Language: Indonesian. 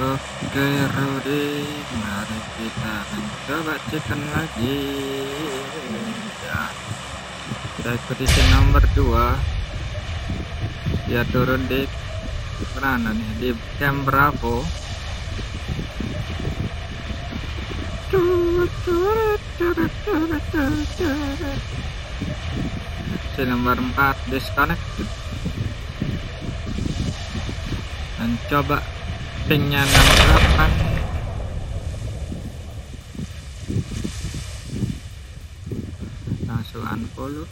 Oke Rudy, mari kita mencoba chicken lagi. Ya, kita ikuti si nomor 2 Dia turun di mana nih? Di camp Bravo. Si nomor 4 disconnected. Dan coba pingnya 68 langsung unfollow